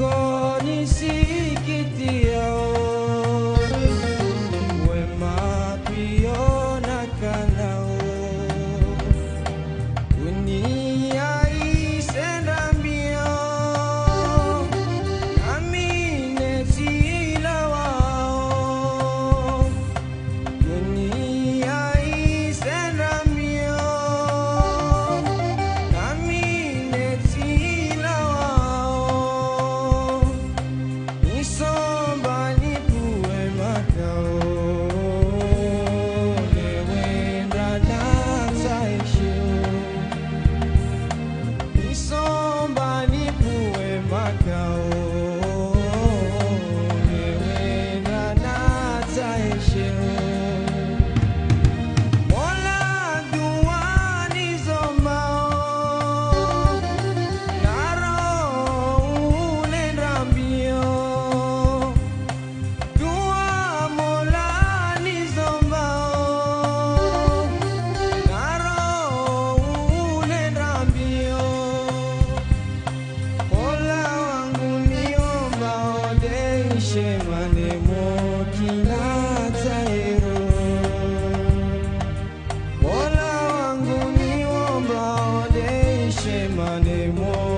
Go, ni sikit shame and